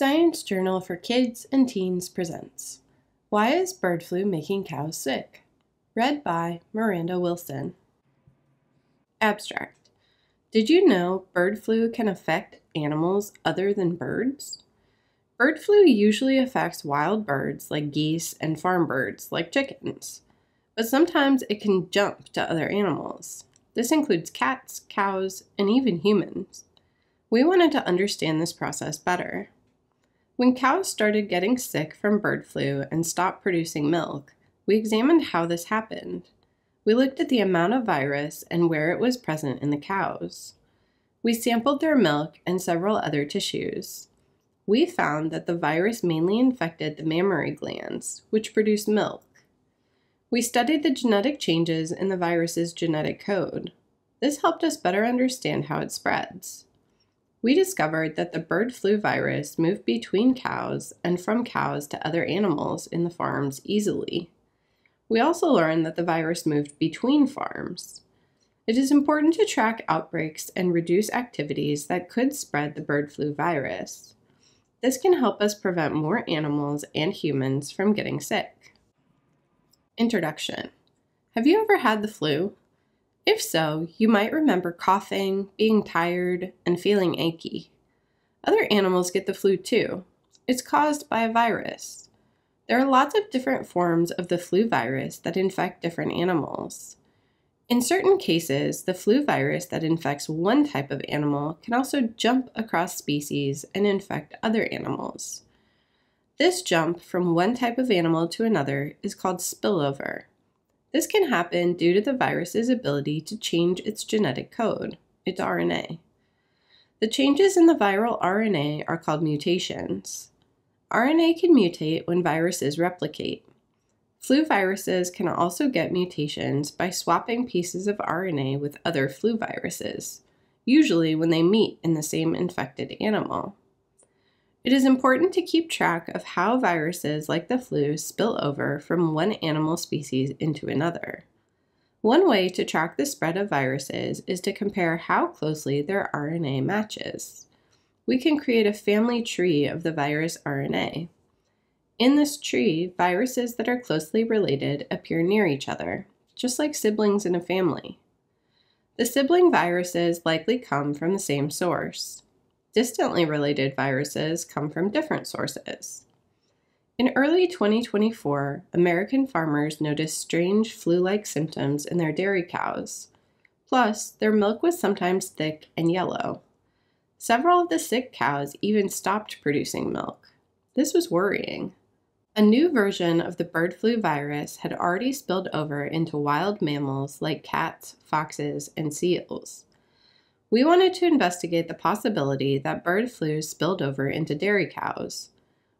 Science Journal for Kids and Teens presents Why is Bird Flu Making Cows Sick? Read by Miranda Wilson. Abstract Did you know bird flu can affect animals other than birds? Bird flu usually affects wild birds like geese and farm birds like chickens, but sometimes it can jump to other animals. This includes cats, cows, and even humans. We wanted to understand this process better. When cows started getting sick from bird flu and stopped producing milk, we examined how this happened. We looked at the amount of virus and where it was present in the cows. We sampled their milk and several other tissues. We found that the virus mainly infected the mammary glands, which produce milk. We studied the genetic changes in the virus's genetic code. This helped us better understand how it spreads we discovered that the bird flu virus moved between cows and from cows to other animals in the farms easily. We also learned that the virus moved between farms. It is important to track outbreaks and reduce activities that could spread the bird flu virus. This can help us prevent more animals and humans from getting sick. Introduction Have you ever had the flu? If so, you might remember coughing, being tired, and feeling achy. Other animals get the flu too. It's caused by a virus. There are lots of different forms of the flu virus that infect different animals. In certain cases, the flu virus that infects one type of animal can also jump across species and infect other animals. This jump from one type of animal to another is called spillover. This can happen due to the virus's ability to change its genetic code, its RNA. The changes in the viral RNA are called mutations. RNA can mutate when viruses replicate. Flu viruses can also get mutations by swapping pieces of RNA with other flu viruses, usually when they meet in the same infected animal. It is important to keep track of how viruses like the flu spill over from one animal species into another. One way to track the spread of viruses is to compare how closely their RNA matches. We can create a family tree of the virus RNA. In this tree, viruses that are closely related appear near each other, just like siblings in a family. The sibling viruses likely come from the same source. Distantly related viruses come from different sources. In early 2024, American farmers noticed strange flu like symptoms in their dairy cows. Plus, their milk was sometimes thick and yellow. Several of the sick cows even stopped producing milk. This was worrying. A new version of the bird flu virus had already spilled over into wild mammals like cats, foxes, and seals. We wanted to investigate the possibility that bird flu spilled over into dairy cows.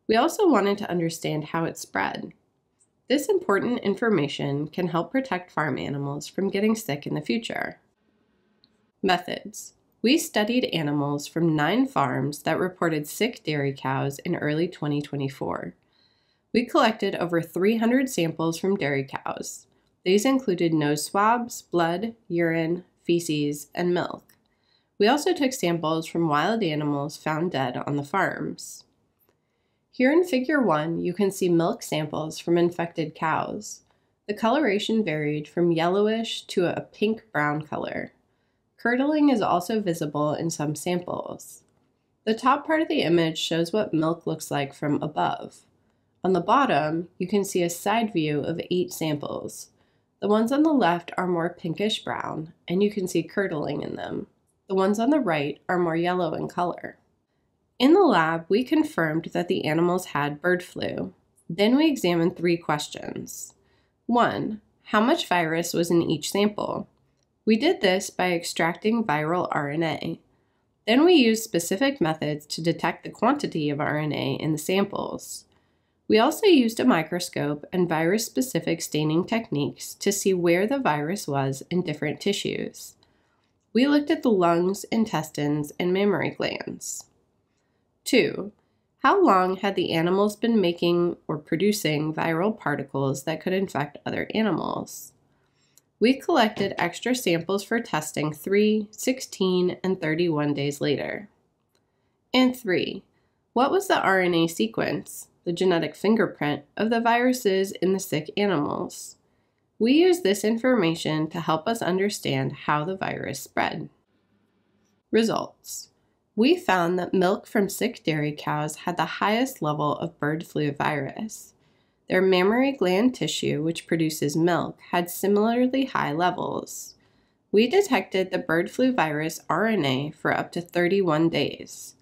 We also wanted to understand how it spread. This important information can help protect farm animals from getting sick in the future. Methods We studied animals from nine farms that reported sick dairy cows in early 2024. We collected over 300 samples from dairy cows. These included nose swabs, blood, urine, feces, and milk. We also took samples from wild animals found dead on the farms. Here in Figure 1, you can see milk samples from infected cows. The coloration varied from yellowish to a pink-brown color. Curdling is also visible in some samples. The top part of the image shows what milk looks like from above. On the bottom, you can see a side view of eight samples. The ones on the left are more pinkish brown, and you can see curdling in them. The ones on the right are more yellow in color. In the lab, we confirmed that the animals had bird flu. Then we examined three questions. One, how much virus was in each sample? We did this by extracting viral RNA. Then we used specific methods to detect the quantity of RNA in the samples. We also used a microscope and virus specific staining techniques to see where the virus was in different tissues. We looked at the lungs, intestines, and mammary glands. 2. How long had the animals been making or producing viral particles that could infect other animals? We collected extra samples for testing 3, 16, and 31 days later. And 3. What was the RNA sequence, the genetic fingerprint, of the viruses in the sick animals? We use this information to help us understand how the virus spread. Results We found that milk from sick dairy cows had the highest level of bird flu virus. Their mammary gland tissue, which produces milk, had similarly high levels. We detected the bird flu virus RNA for up to 31 days.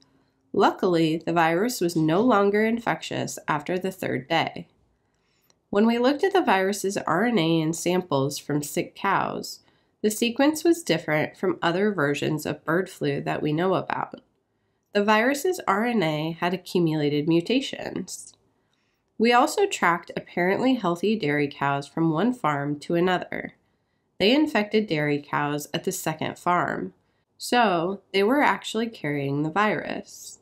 Luckily, the virus was no longer infectious after the third day. When we looked at the virus's RNA in samples from sick cows, the sequence was different from other versions of bird flu that we know about. The virus's RNA had accumulated mutations. We also tracked apparently healthy dairy cows from one farm to another. They infected dairy cows at the second farm, so they were actually carrying the virus.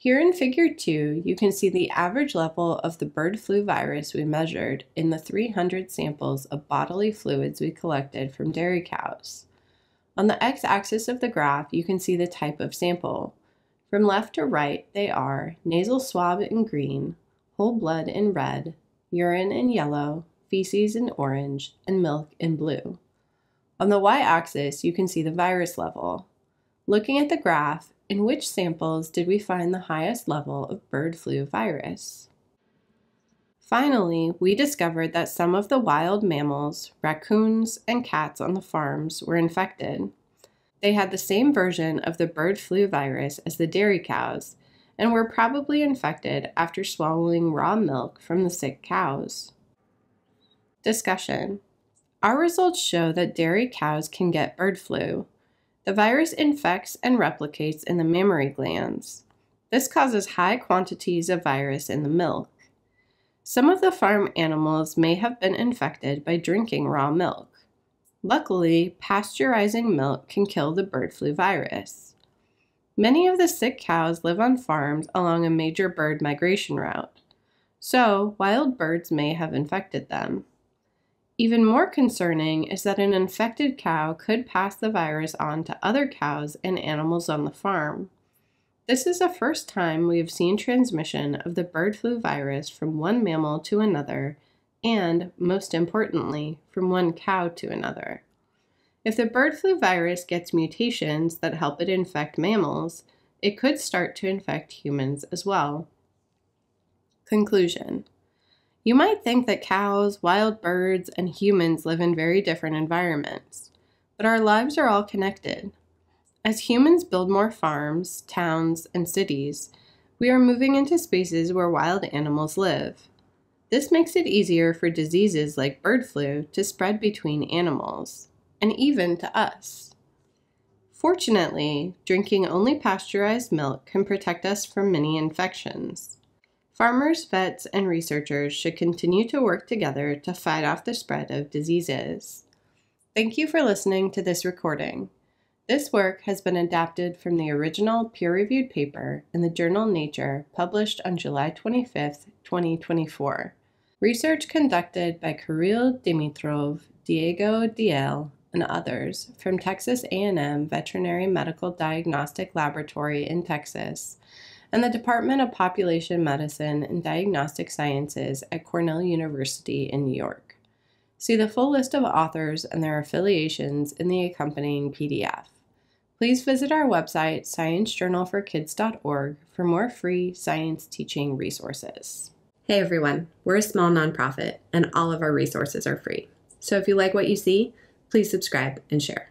Here in figure 2, you can see the average level of the bird flu virus we measured in the 300 samples of bodily fluids we collected from dairy cows. On the x-axis of the graph, you can see the type of sample. From left to right, they are nasal swab in green, whole blood in red, urine in yellow, feces in orange, and milk in blue. On the y-axis, you can see the virus level. Looking at the graph, in which samples did we find the highest level of bird flu virus? Finally, we discovered that some of the wild mammals, raccoons, and cats on the farms were infected. They had the same version of the bird flu virus as the dairy cows and were probably infected after swallowing raw milk from the sick cows. Discussion Our results show that dairy cows can get bird flu, the virus infects and replicates in the mammary glands. This causes high quantities of virus in the milk. Some of the farm animals may have been infected by drinking raw milk. Luckily, pasteurizing milk can kill the bird flu virus. Many of the sick cows live on farms along a major bird migration route, so wild birds may have infected them. Even more concerning is that an infected cow could pass the virus on to other cows and animals on the farm. This is the first time we have seen transmission of the bird flu virus from one mammal to another, and, most importantly, from one cow to another. If the bird flu virus gets mutations that help it infect mammals, it could start to infect humans as well. Conclusion you might think that cows, wild birds, and humans live in very different environments, but our lives are all connected. As humans build more farms, towns, and cities, we are moving into spaces where wild animals live. This makes it easier for diseases like bird flu to spread between animals, and even to us. Fortunately, drinking only pasteurized milk can protect us from many infections. Farmers, vets, and researchers should continue to work together to fight off the spread of diseases. Thank you for listening to this recording. This work has been adapted from the original peer reviewed paper in the journal Nature published on July 25, 2024. Research conducted by Kiril Dimitrov, Diego Diel, and others from Texas A&M Veterinary Medical Diagnostic Laboratory in Texas and the Department of Population Medicine and Diagnostic Sciences at Cornell University in New York. See the full list of authors and their affiliations in the accompanying PDF. Please visit our website, sciencejournalforkids.org, for more free science teaching resources. Hey everyone, we're a small nonprofit and all of our resources are free. So if you like what you see, please subscribe and share.